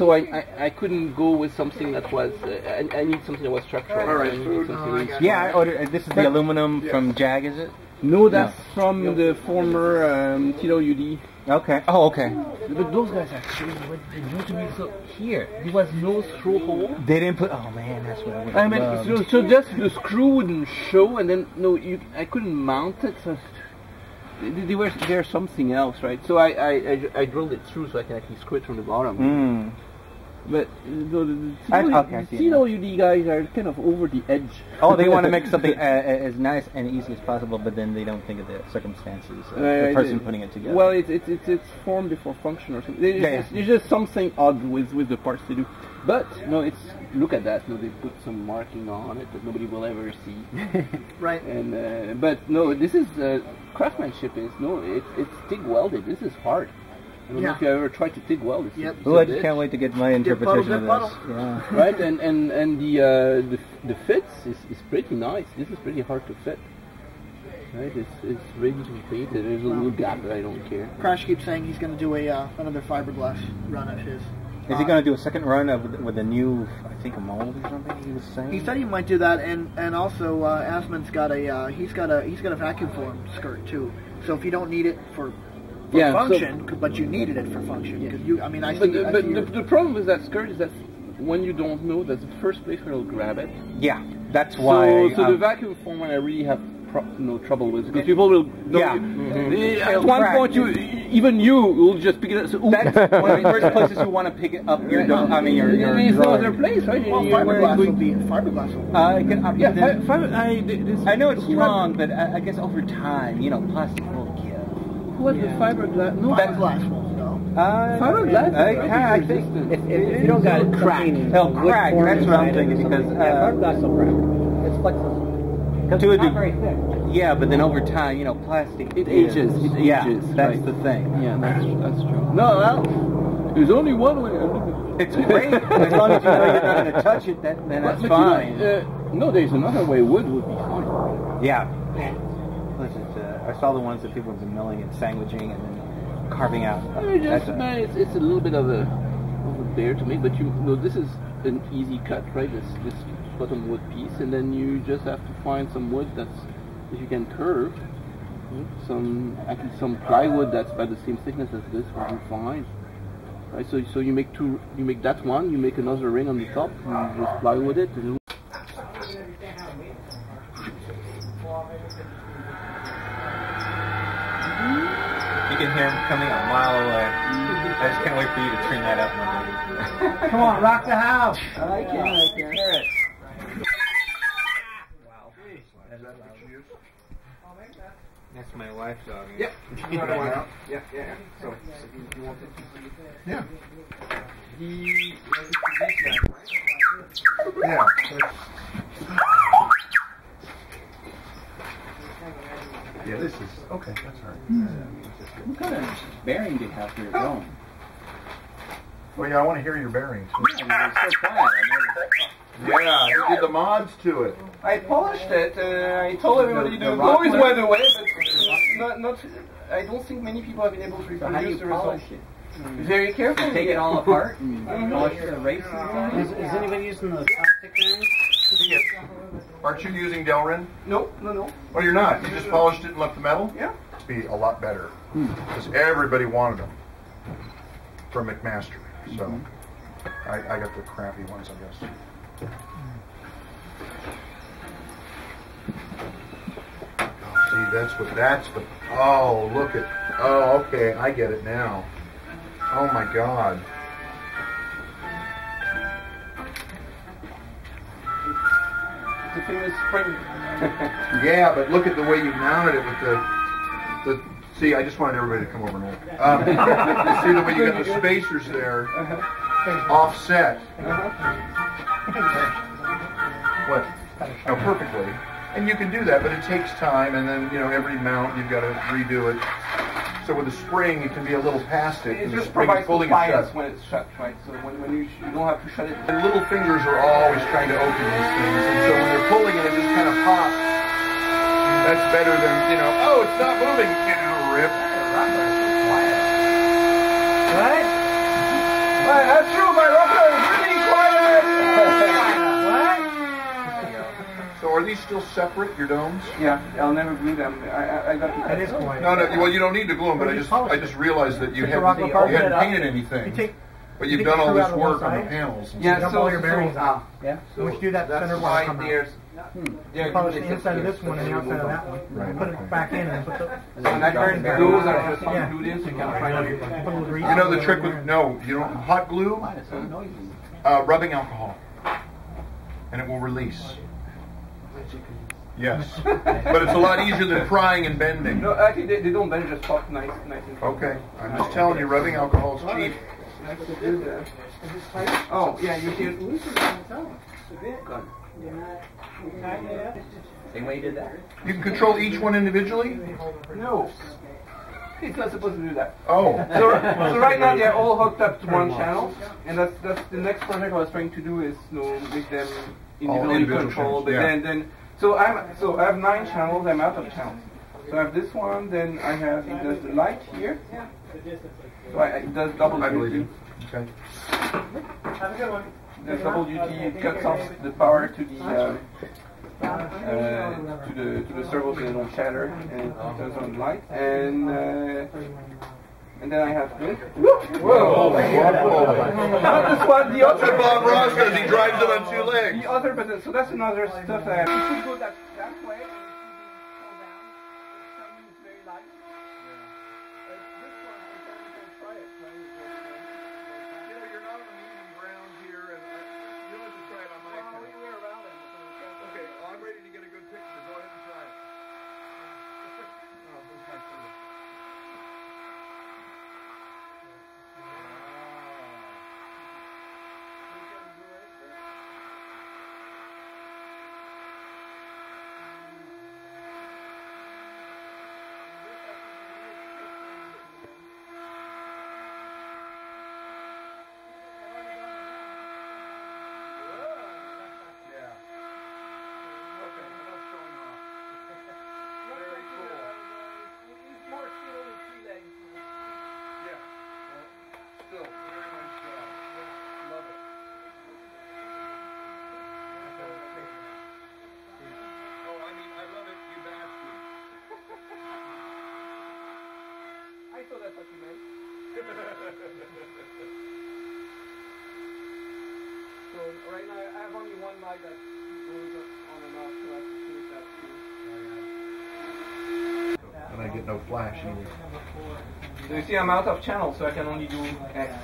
so I, I, I couldn't go with something that was. Uh, I, I need something that was structural. All right, I need something Oh, I Yeah, I ordered. uh, This is the aluminum Yes. from Jag, is it? No, that's from the former um, TWD. Okay. Oh, okay. But those guys are crazy. What they do to me? So here, there was no screw hole. They didn't put. Oh man, that's what I would. I mean, so, so just the screw wouldn't show, and then no, you I couldn't mount it. So they, they were there's something else, right? So I, I, I I drilled it through so I can actually screw it from the bottom. Mm. But the, the, I- okay, see it guys are kind of over the edge. Oh, they want to make something uh, as nice and easy as possible, but then they don't think of the circumstances of the Uh, person it- putting it together. Well, it's it's it's, it's form before function or something. There's, Yeah, just, yeah. just something odd with with the parts they do. But no, it's look at that. No, they put some marking on it that nobody will ever see. Right. and uh, but no, this is uh, craftsmanship. Is no, it, it's TIG welded. This is hard. I don't know if you ever tried to TIG weld. It's, Yep. it's Oh, a I just can't wait to get my Get puddle, interpretation of this. Yeah. right? And and and the uh, the the fits is, is pretty nice. This is pretty hard to fit. Right? It's it's ready to be painted. There's a little gap that I don't care. Crash keeps saying he's going to do a uh, another fiberglass run of his. Is he going to do a second run of with a new, I think, a mold or something? He was saying. He said he might do that, and and also uh, Asman's got a uh, he's got a he's got a vacuum form skirt too. So if you don't need it for, for Yeah, so- function, but you needed it for function, 'cause you I mean I But, see, I but see the, the problem with that skirt is that when you don't know, that's the first place where it'll grab it. Yeah, that's why. so, so um, the vacuum form one I really have pro- no trouble with because people will. Yeah. Eh, At It'll one crack. point, you even you will just pick it up. So. That's one of the first places you want to pick it up your. dog- I mean, your. your There's no other place, right? well You- fiberglass will be fiberglass will be. Uh, it can, uh, Yeah, the- fi- fi- I, this, I know it's who strong, but I, I guess over time, you know, plastic will give. Had, who had the fiberglass? No, fiberglass won't no. Uh, Fiberglass I, I, I think. If, if, if you don't got it crack. It'll crack. That's what I'm inside it or thinking, something, because, yeah, uh, fiberglass will crack. It's flexible. Because To a it's not very thick. Yeah, but then over time, you know, plastic It ages. is- It yeah, that's right. the thing. Yeah, that's that's true. No, well, there's only one way. It's great as long as you know you're not going to touch it. That, then that's But- but you know, uh, no, there's another way. Wood would be fine. yeah. I saw the ones that people have been milling and sandwiching and then carving out. Just That's a- man, it's, it's a little bit of a of a bear to make, but you know this is an easy cut, right? This this bottom wood piece, and then you just have to find some wood that's that you can curve. Some actually some plywood that's about the same thickness as this will be fine. Right, so so you make two, you make that one, you make another ring on the top, and you just plywood it. And You can hear them coming a mile away. I just can't wait for you to turn that up. Come on, rock the house. I can, I can. Hear it. That's my wife's dog. Yep. Yeah. Yeah, yeah. So, you want it Yeah. He Yeah. Yeah, this is okay. That's all right. Hmm. What kind of bearing do you have for your oh, drone? Well, yeah, I want to hear your bearings. Yeah, it's so quiet. Yeah, you did the mods to it. I polished it. Uh, I told everybody The- to the go rock always one? went away, but not, not. I don't think many people have been able to So how do you reproduce the result. polish it? Very careful. Take it all apart and Mhm. polish the races and Is, is anybody using the plastic knives? Yes. Aren't you using Delrin? No, no, no. Oh, you're not. You just polished it and left the metal. Yeah. It'd be a lot better because everybody wanted them from McMaster. So I, I got the crappy ones, I guess. Oh, see, that's what. That's the. Oh, look at. Oh, okay. I get it now. Oh my God. The famous spring. Yeah, but look at the way you mounted it with the, the. See, I just wanted everybody to come over and look. Um, see the way you got the spacers there, offset. What? No, perfectly. And you can do that, but it takes time, and then you know every mount you've got to redo it. So with the spring, it can be a little past it. It just provides pulling it shut. when it's shut, right? So when, when you, sh- you don't have to shut it. And little fingers are always trying to open these things, and so when they're pulling it, it just kind of pops. That's better than you know. Oh, it's not moving. You know, rip. Right? right? That's true, my local really quiet. what? So are these still separate, your domes? Yeah, I'll never glue them. I, I, I got yeah, That is quiet. No, no, well, you don't need to glue them, but I just, I just realized that you hadn't, you hadn't painted anything. But you've done all this work on the panels. yeah, so, all your bearings out. Yeah, so we should do that center one. That's will come out. there's You they're polish the inside of this one and the outside of that one. Right, Put it back in and put the. And that, those are just Yeah. unglued in, so you can try to Put a little grease You know the trick with no, you don't hot glue, Mine is so noisy. uh, rubbing alcohol, and it will release. Yes, but it's a lot easier than prying and bending. No, actually, they, they don't bend, just pop nice, nice and Okay, I'm just telling you, rubbing alcohol is cheap. Nice to do that. Oh, yeah, you can. Same way you did that. You can control each one individually. No. It's not supposed to do that. Oh, So, so right now they're all hooked up to one channel, and that's that's the next project I was trying to do is you know make them individually individual controlled. channels, But yeah. then then so I'm so I have nine channels. I'm out of channels. So I have this one. Then I have it does the light here. So I, it does double I believe duty. you. Okay. There's double duty. Cuts off the power to the. Uh, uh, to the to the servo so they don't shatter and turns on light and uh, and then I have this. Whoa! Not this one, the other. Bob Ross does. He drives them on two legs. The other, but so that's another stuff that you could go that that way. You know, you're not on even ground here, and I, you don't have to try it on my account. Okay, well, I'm ready to get a good picture. Go ahead and try it. Oh, where's my photo? Yeah. Okay, that's showing off. Very cool. Yeah. Well, still, very nice job. Love it. Oh, I mean, I love it, you bastard. I thought that's what. So right now I have only one light that goes on and off, so I have to change that too. And I get no flash either. So you see I'm out of channel, so I can only do X.